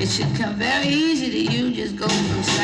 It should come very easy to you. Just go from